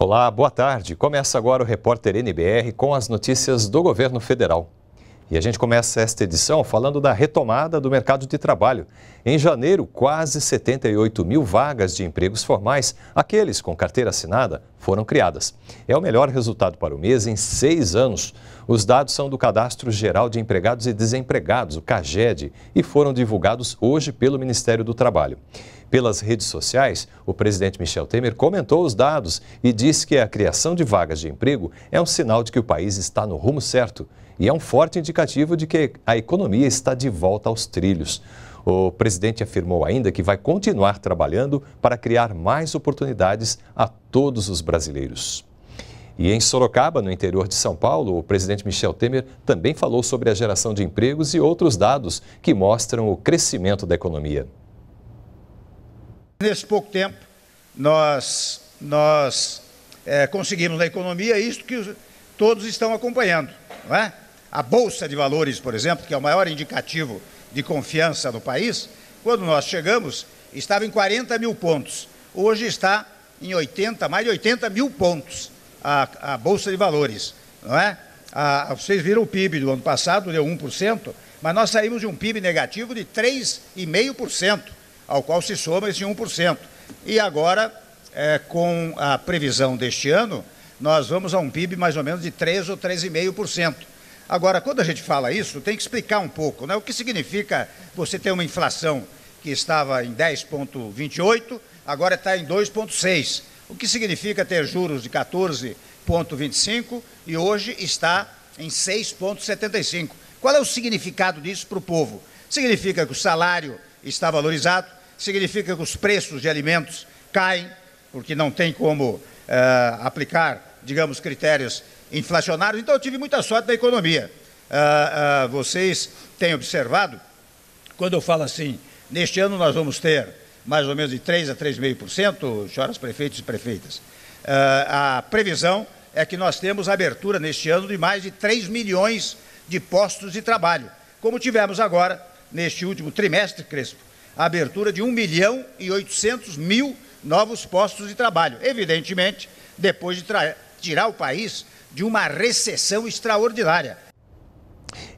Olá, boa tarde. Começa agora o repórter NBR com as notícias do governo federal. E a gente começa esta edição falando da retomada do mercado de trabalho. Em janeiro, quase 78 mil vagas de empregos formais, aqueles com carteira assinada, foram criadas. É o melhor resultado para o mês em seis anos. Os dados são do Cadastro Geral de Empregados e Desempregados, o CAGED, e foram divulgados hoje pelo Ministério do Trabalho. Pelas redes sociais, o presidente Michel Temer comentou os dados e disse que a criação de vagas de emprego é um sinal de que o país está no rumo certo e é um forte indicativo de que a economia está de volta aos trilhos. O presidente afirmou ainda que vai continuar trabalhando para criar mais oportunidades a todos os brasileiros. E em Sorocaba, no interior de São Paulo, o presidente Michel Temer também falou sobre a geração de empregos e outros dados que mostram o crescimento da economia. Nesse pouco tempo, nós, nós é, conseguimos na economia isto que todos estão acompanhando, não é? A Bolsa de Valores, por exemplo, que é o maior indicativo de confiança do país, quando nós chegamos, estava em 40 mil pontos. Hoje está em 80, mais de 80 mil pontos a, a Bolsa de Valores. Não é? A, vocês viram o PIB do ano passado, deu 1%, mas nós saímos de um PIB negativo de 3,5%, ao qual se soma esse 1%. E agora, é, com a previsão deste ano, nós vamos a um PIB mais ou menos de 3 ou 3,5%. Agora, quando a gente fala isso, tem que explicar um pouco, né? O que significa você ter uma inflação que estava em 10,28, agora está em 2,6. O que significa ter juros de 14,25 e hoje está em 6,75. Qual é o significado disso para o povo? Significa que o salário está valorizado, significa que os preços de alimentos caem, porque não tem como uh, aplicar, digamos, critérios inflacionários. Então, eu tive muita sorte da economia. Ah, ah, vocês têm observado, quando eu falo assim, neste ano nós vamos ter mais ou menos de 3 a 3,5%, choras prefeitos e prefeitas. Ah, a previsão é que nós temos abertura neste ano de mais de 3 milhões de postos de trabalho, como tivemos agora, neste último trimestre, Crespo, a abertura de 1 milhão e 800 mil novos postos de trabalho. Evidentemente, depois de tirar o país de uma recessão extraordinária.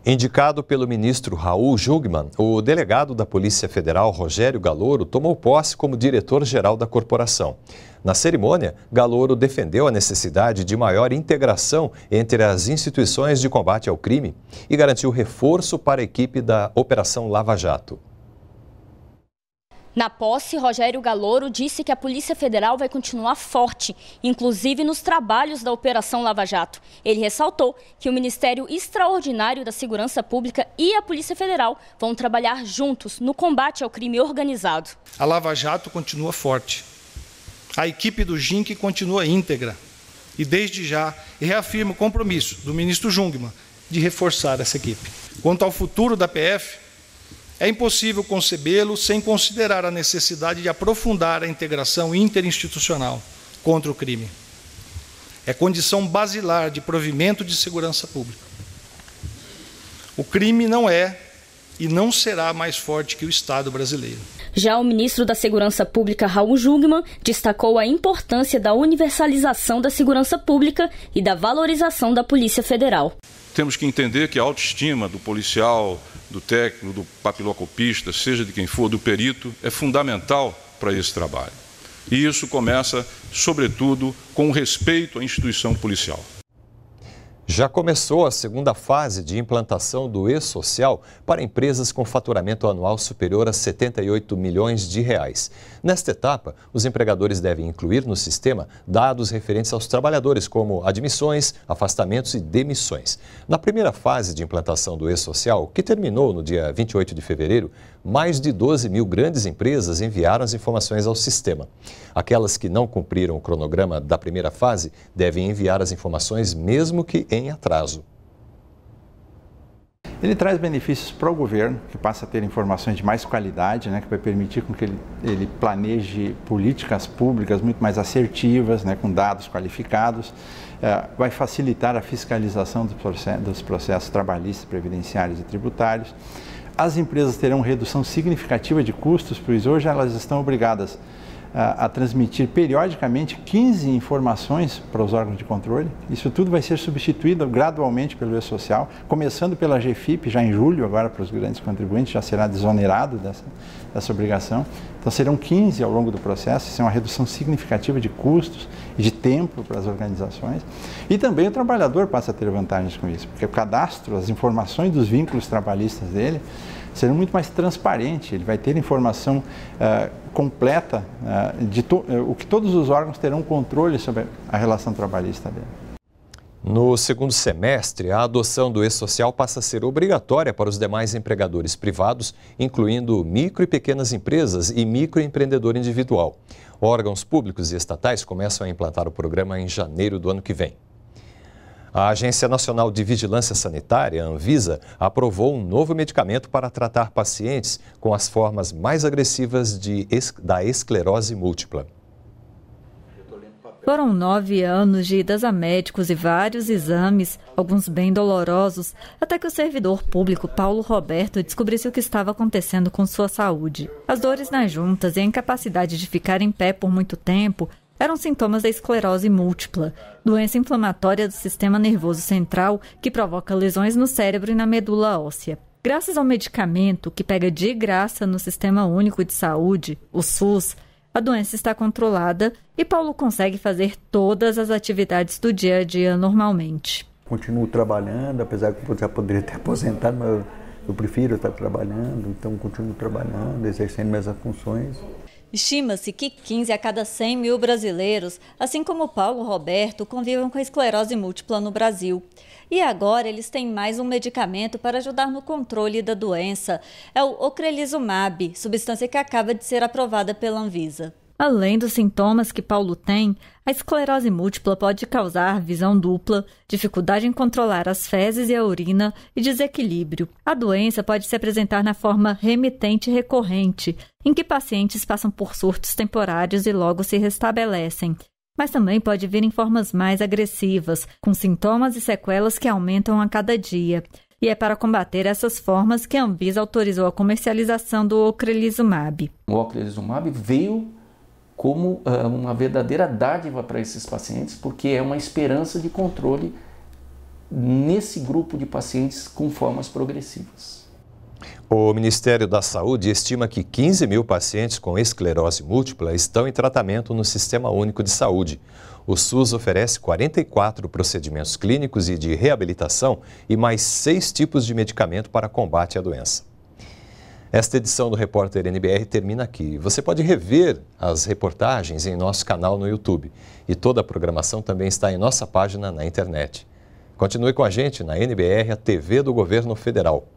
Indicado pelo ministro Raul Jugman, o delegado da Polícia Federal, Rogério Galouro, tomou posse como diretor-geral da corporação. Na cerimônia, Galouro defendeu a necessidade de maior integração entre as instituições de combate ao crime e garantiu reforço para a equipe da Operação Lava Jato. Na posse, Rogério Galouro disse que a Polícia Federal vai continuar forte, inclusive nos trabalhos da Operação Lava Jato. Ele ressaltou que o Ministério Extraordinário da Segurança Pública e a Polícia Federal vão trabalhar juntos no combate ao crime organizado. A Lava Jato continua forte. A equipe do GINC continua íntegra. E desde já reafirmo o compromisso do ministro Jungmann de reforçar essa equipe. Quanto ao futuro da PF, é impossível concebê-lo sem considerar a necessidade de aprofundar a integração interinstitucional contra o crime. É condição basilar de provimento de segurança pública. O crime não é e não será mais forte que o Estado brasileiro. Já o ministro da Segurança Pública, Raul Jungmann, destacou a importância da universalização da segurança pública e da valorização da Polícia Federal. Temos que entender que a autoestima do policial, do técnico, do papilocopista, seja de quem for, do perito, é fundamental para esse trabalho. E isso começa, sobretudo, com o respeito à instituição policial. Já começou a segunda fase de implantação do e-social para empresas com faturamento anual superior a 78 milhões de reais. Nesta etapa, os empregadores devem incluir no sistema dados referentes aos trabalhadores, como admissões, afastamentos e demissões. Na primeira fase de implantação do e-social, que terminou no dia 28 de fevereiro, mais de 12 mil grandes empresas enviaram as informações ao sistema. Aquelas que não cumpriram o cronograma da primeira fase devem enviar as informações, mesmo que em atraso. Ele traz benefícios para o governo, que passa a ter informações de mais qualidade, né, que vai permitir com que ele, ele planeje políticas públicas muito mais assertivas, né, com dados qualificados. é, vai facilitar a fiscalização dos processos trabalhistas, previdenciários e tributários. As empresas terão redução significativa de custos, pois hoje elas estão obrigadas a, transmitir periodicamente 15 informações para os órgãos de controle. Isso tudo vai ser substituído gradualmente pelo E-Social, começando pela GFIP, já em julho, agora para os grandes contribuintes, já será desonerado dessa, dessa obrigação. Então serão 15 ao longo do processo, isso é uma redução significativa de custos e de tempo para as organizações. E também o trabalhador passa a ter vantagens com isso, porque o cadastro, as informações dos vínculos trabalhistas dele, serão muito mais transparente, ele vai ter informação uh, completa uh, de uh, o que todos os órgãos terão controle sobre a relação trabalhista dele. No segundo semestre, a adoção do E-Social passa a ser obrigatória para os demais empregadores privados, incluindo micro e pequenas empresas e microempreendedor individual. Órgãos públicos e estatais começam a implantar o programa em janeiro do ano que vem. A Agência Nacional de Vigilância Sanitária, Anvisa, aprovou um novo medicamento para tratar pacientes com as formas mais agressivas de, da esclerose múltipla. Foram nove anos de idas a médicos e vários exames, alguns bem dolorosos, até que o servidor público Paulo Roberto descobrisse o que estava acontecendo com sua saúde. As dores nas juntas e a incapacidade de ficar em pé por muito tempo eram sintomas da esclerose múltipla, doença inflamatória do sistema nervoso central que provoca lesões no cérebro e na medula óssea. Graças ao medicamento que pega de graça no Sistema Único de Saúde, o SUS, a doença está controlada e Paulo consegue fazer todas as atividades do dia a dia normalmente. Continuo trabalhando, apesar que eu já poderia ter aposentado, mas eu prefiro estar trabalhando, então continuo trabalhando, exercendo minhas funções. Estima-se que 15 a cada 100 mil brasileiros, assim como Paulo Roberto, convivem com a esclerose múltipla no Brasil. E agora eles têm mais um medicamento para ajudar no controle da doença. É o ocrelizumab, substância que acaba de ser aprovada pela Anvisa. Além dos sintomas que Paulo tem, a esclerose múltipla pode causar visão dupla, dificuldade em controlar as fezes e a urina e desequilíbrio. A doença pode se apresentar na forma remitente recorrente, em que pacientes passam por surtos temporários e logo se restabelecem. Mas também pode vir em formas mais agressivas, com sintomas e sequelas que aumentam a cada dia. E é para combater essas formas que a Anvisa autorizou a comercialização do ocrelizumab. O ocrelizumab veio como uh, uma verdadeira dádiva para esses pacientes, porque é uma esperança de controle nesse grupo de pacientes com formas progressivas. O Ministério da Saúde estima que 15 mil pacientes com esclerose múltipla estão em tratamento no Sistema Único de Saúde. O SUS oferece 44 procedimentos clínicos e de reabilitação e mais seis tipos de medicamento para combate à doença. Esta edição do Repórter NBR termina aqui. Você pode rever as reportagens em nosso canal no YouTube. E toda a programação também está em nossa página na internet. Continue com a gente na NBR, a TV do Governo Federal.